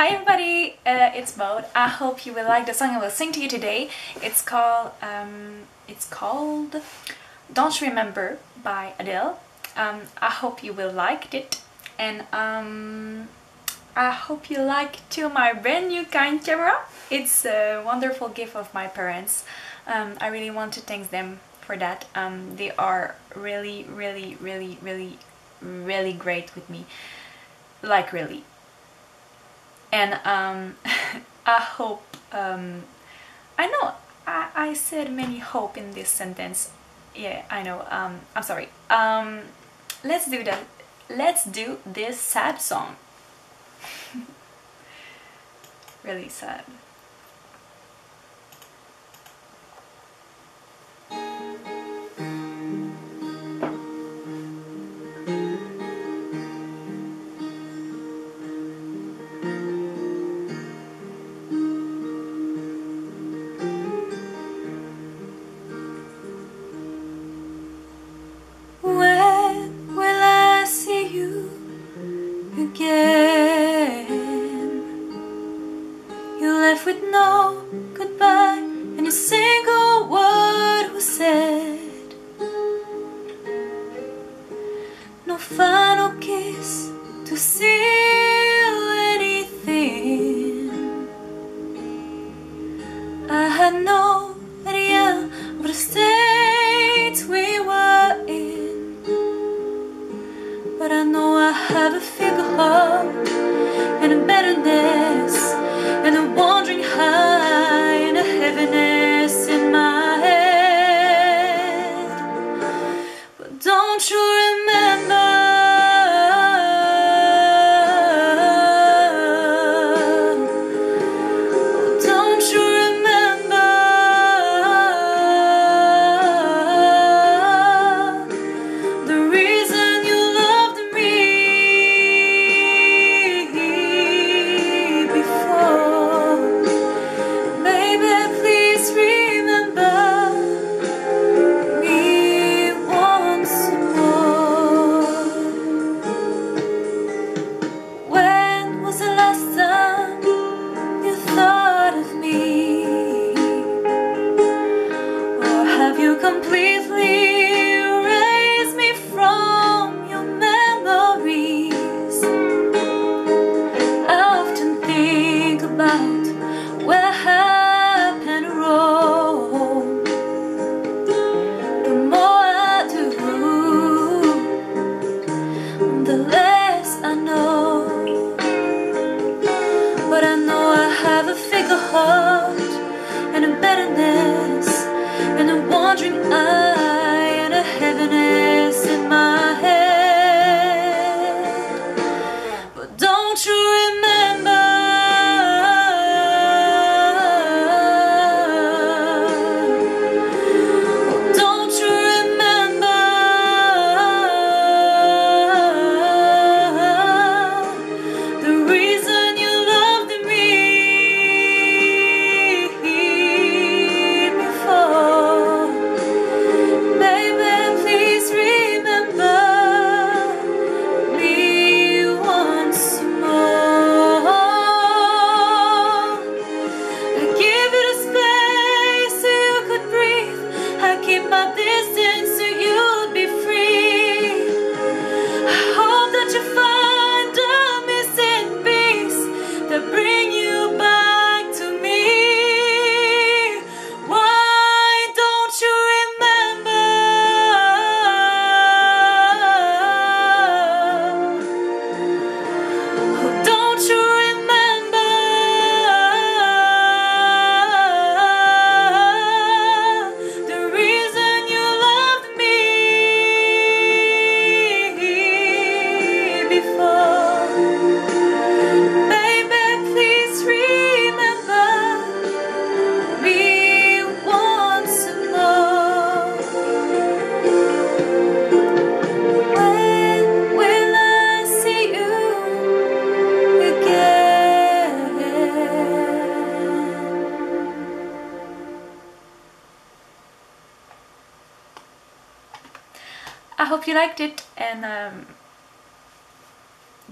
Hi everybody, uh, it's Maude. I hope you will like the song I will sing to you today. It's called um, it's called Don't Remember by Adele. Um, I hope you will like it and um, I hope you like too my brand new kind camera. It's a wonderful gift of my parents. Um, I really want to thank them for that. Um, they are really, really, really, really, really great with me. Like really and um, I hope um, I know I, I said many hope in this sentence. Yeah I know um, I'm sorry. Um, let's do that let's do this sad song. Really sad left with no goodbye and a single word was said. No final kiss to seal anything. I had no don't you remember? Have a figure heart and a betterness and a wandering eye I hope you liked it and um,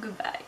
goodbye.